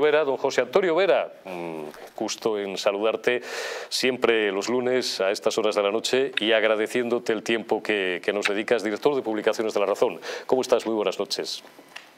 Vera, don José Antonio Vera, mm, gusto en saludarte siempre los lunes a estas horas de la noche y agradeciéndote el tiempo que, que nos dedicas, director de Publicaciones de La Razón. ¿Cómo estás? Muy buenas noches.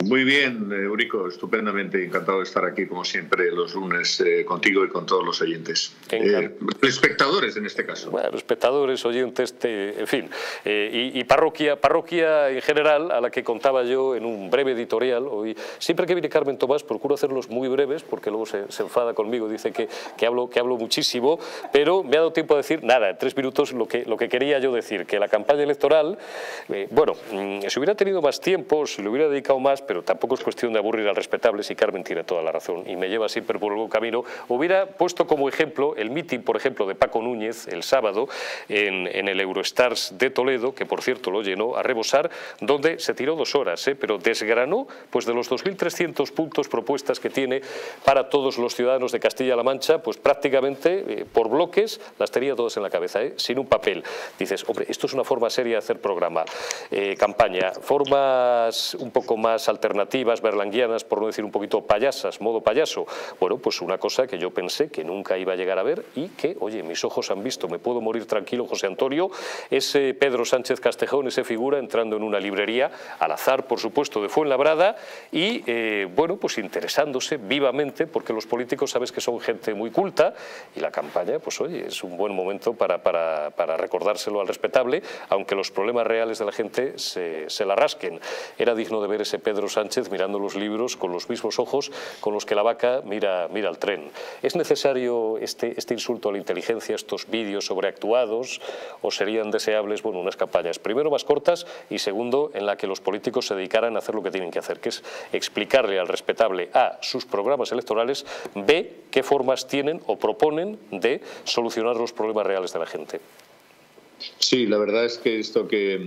Muy bien, eh, Eurico, estupendamente encantado de estar aquí como siempre los lunes eh, contigo y con todos los oyentes. Eh, espectadores en este caso. Bueno, espectadores, oyentes, en fin. y, parroquia, parroquia en general, a la que contaba yo en un breve editorial. Hoy, siempre que viene Carmen Tomás, procuro hacerlos muy breves, porque luego se, enfada conmigo, dice que, que, hablo, que hablo muchísimo, pero me ha dado tiempo a decir, nada, en tres minutos lo que, lo que quería yo decir, que la campaña electoral, bueno, mm, si hubiera tenido más tiempo, si le hubiera dedicado más, pero tampoco es cuestión de aburrir al respetable si Carmen tiene toda la razón y me lleva siempre por el camino. Hubiera puesto como ejemplo el mitin, por ejemplo, de Paco Núñez el sábado en, el Eurostars de Toledo, que por cierto lo llenó a rebosar, donde se tiró dos horas, ¿eh? pero desgranó pues de los 2.300 puntos propuestas que tiene para todos los ciudadanos de Castilla-La Mancha, pues prácticamente eh, por bloques las tenía todas en la cabeza, ¿eh? sin un papel. Dices, hombre, esto es una forma seria de hacer programa, campaña, formas un poco más alternativas berlanguianas, por no decir un poquito payasas, modo payaso. Bueno, pues una cosa que yo pensé que nunca iba a llegar a ver y que, oye, mis ojos han visto, me puedo morir tranquilo, José Antonio, ese Pedro Sánchez Castejón, ese figura entrando en una librería, al azar, por supuesto, de Fuenlabrada y, eh, bueno, pues interesándose vivamente, porque los políticos sabes que son gente muy culta y la campaña, pues oye, es un buen momento para recordárselo al respetable, aunque los problemas reales de la gente se, se la rasquen. Era digno de ver ese Pedro Sánchez mirando los libros con los mismos ojos con los que la vaca mira, mira el tren. ¿Es necesario este, este insulto a la inteligencia, estos vídeos sobreactuados, o serían deseables bueno, unas campañas, primero más cortas y segundo, en la que los políticos se dedicaran a hacer lo que tienen que hacer, que es explicarle al respetable A sus programas electorales, B qué formas tienen o proponen de solucionar los problemas reales de la gente? Sí, la verdad es que esto que,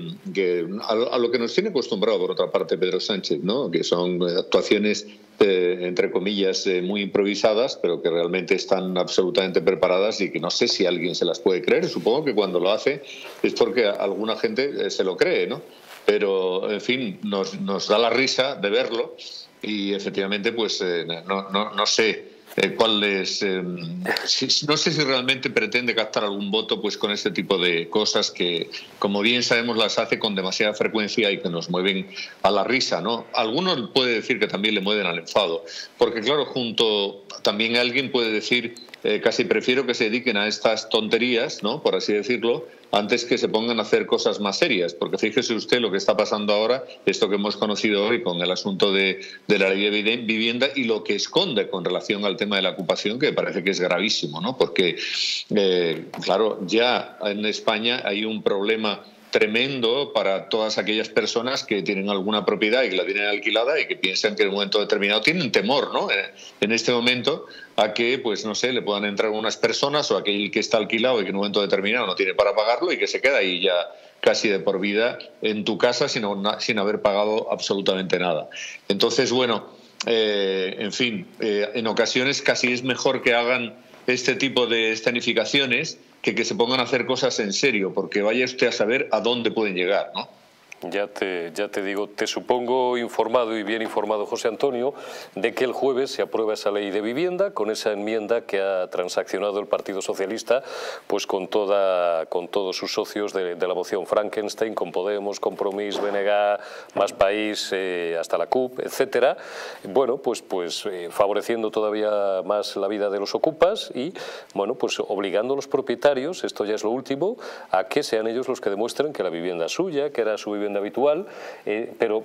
a, lo que nos tiene acostumbrado por otra parte Pedro Sánchez, ¿no? que son actuaciones eh, entre comillas eh, muy improvisadas, pero que realmente están absolutamente preparadas y que no sé si alguien se las puede creer. Supongo que cuando lo hace es porque alguna gente eh, se lo cree, ¿no? Pero en fin, nos, nos da la risa de verlo y efectivamente, pues no, no, no sé eh, no sé si realmente pretende captar algún voto pues con este tipo de cosas que, como bien sabemos, las hace con demasiada frecuencia y que nos mueven a la risa, ¿no? Algunos puede decir que también le mueven al enfado, porque claro, junto también alguien puede decir eh, casi prefiero que se dediquen a estas tonterías, ¿no? Por así decirlo, antes que se pongan a hacer cosas más serias, porque fíjese usted lo que está pasando ahora, esto que hemos conocido hoy con el asunto de, la ley de vivienda y lo que esconde con relación al tema de la ocupación, que parece que es gravísimo, ¿no? Porque, eh, claro, ya en España hay un problema tremendo para todas aquellas personas que tienen alguna propiedad y que la tienen alquilada y que piensan que en un momento determinado tienen temor, ¿no? Eh, en este momento a que, pues no sé, le puedan entrar unas personas o aquel que está alquilado y que en un momento determinado no tiene para pagarlo y que se queda ahí ya casi de por vida en tu casa sin, sin haber pagado absolutamente nada. Entonces, bueno, eh, en fin, eh, en ocasiones casi es mejor que hagan este tipo de escenificaciones que que se pongan a hacer cosas en serio, porque vaya usted a saber a dónde pueden llegar, ¿no? Ya te, ya te digo, te supongo informado y bien informado, José Antonio, de que el jueves se aprueba esa ley de vivienda con esa enmienda que ha transaccionado el Partido Socialista pues con, toda, con todos sus socios de, la moción Frankenstein, con Podemos, Compromís, BNG, Más País, eh, hasta la CUP, etcétera. Bueno, pues, pues eh, favoreciendo todavía más la vida de los ocupas y bueno, pues obligando a los propietarios, esto ya es lo último, a que sean ellos los que demuestren que la vivienda es suya, que era su vivienda habitual, eh, pero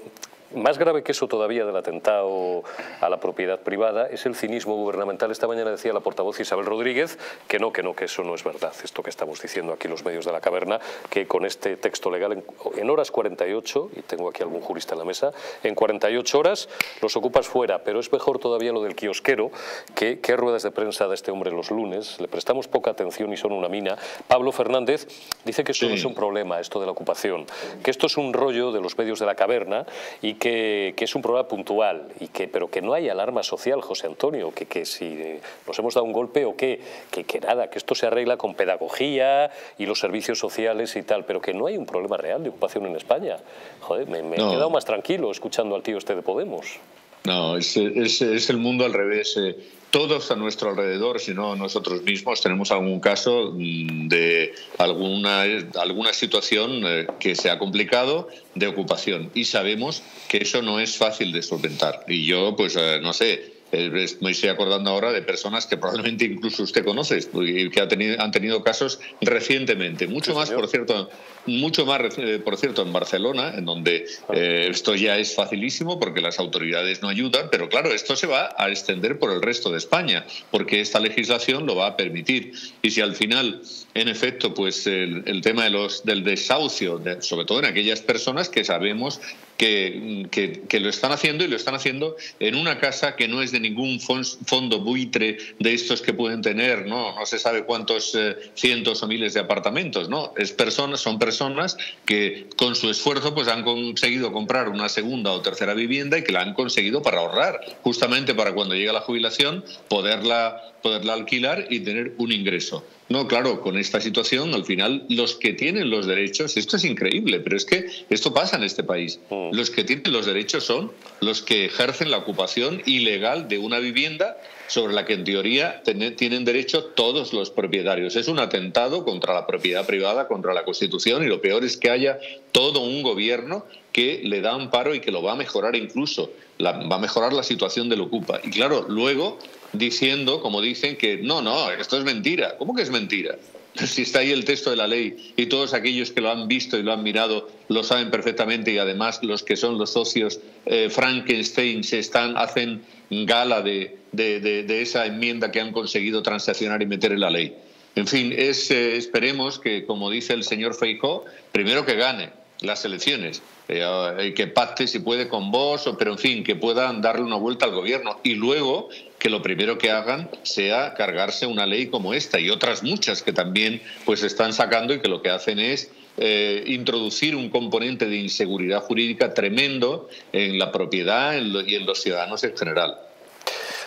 más grave que eso todavía del atentado a la propiedad privada es el cinismo gubernamental. Esta mañana decía la portavoz Isabel Rodríguez que no, que no, que eso no es verdad, esto que estamos diciendo aquí los medios de la caverna, que con este texto legal en, horas 48, y tengo aquí algún jurista en la mesa, en 48 horas los ocupas fuera, pero es mejor todavía lo del kiosquero, que qué ruedas de prensa de este hombre los lunes, le prestamos poca atención y son una mina. Pablo Fernández dice que esto no es un problema, esto de la ocupación, que esto es un rollo de los medios de la caverna y que, es un problema puntual, y que, pero que no hay alarma social, José Antonio, que, que si nos hemos dado un golpe o qué, que, que nada, que esto se arregla con pedagogía y los servicios sociales y tal, pero que no hay un problema real de ocupación en España. Joder, me, he quedado más tranquilo escuchando al tío este de Podemos. No, es, es, el mundo al revés. Eh. Todos a nuestro alrededor, si no nosotros mismos, tenemos algún caso mm, de alguna, alguna situación eh, que se ha complicado de ocupación y sabemos que eso no es fácil de solventar. Y yo, pues, eh, no sé, me estoy acordando ahora de personas que probablemente incluso usted conoce y que ha tenido, han tenido casos recientemente. Mucho más, por cierto, mucho más, eh, por cierto, en Barcelona, en donde eh, esto ya es facilísimo porque las autoridades no ayudan, pero claro, esto se va a extender por el resto de España, porque esta legislación lo va a permitir. Y si al final, en efecto, pues el, tema de los, del desahucio, sobre todo en aquellas personas que sabemos que, que, lo están haciendo y lo están haciendo en una casa que no es de ningún fondo buitre de estos que pueden tener, no, no se sabe cuántos eh, cientos o miles de apartamentos, no, es personas, son personas que con su esfuerzo pues han conseguido comprar una segunda o tercera vivienda y que la han conseguido para ahorrar, justamente para cuando llega la jubilación poderla poderla alquilar y tener un ingreso. No, claro, con esta situación, al final, los que tienen los derechos, esto es increíble, pero es que esto pasa en este país. Los que tienen los derechos son los que ejercen la ocupación ilegal de una vivienda sobre la que en teoría tienen derecho todos los propietarios. Es un atentado contra la propiedad privada, contra la Constitución y lo peor es que haya todo un gobierno que le da amparo y que lo va a mejorar incluso, va a mejorar la situación del ocupa. Y claro, luego diciendo, como dicen, que no, no, esto es mentira. ¿Cómo que es mentira? Si está ahí el texto de la ley y todos aquellos que lo han visto y lo han mirado lo saben perfectamente y además los que son los socios eh, Frankenstein se están, hacen gala de, de, esa enmienda que han conseguido transaccionar y meter en la ley. En fin, eh, esperemos que, como dice el señor Feijó, primero que gane las elecciones, eh, que pacte si puede con vos, pero en fin, que puedan darle una vuelta al gobierno y luego que lo primero que hagan sea cargarse una ley como esta y otras muchas que también pues están sacando y que lo que hacen es eh, introducir un componente de inseguridad jurídica tremendo en la propiedad y en los ciudadanos en general.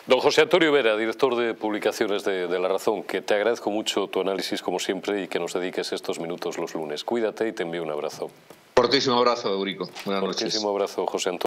Don José Antonio Vera, director de publicaciones de, La Razón, que te agradezco mucho tu análisis como siempre y que nos dediques estos minutos los lunes. Cuídate y te envío un abrazo. Fortísimo abrazo, Eurico. Buenas Fortísimo abrazo, José Antonio.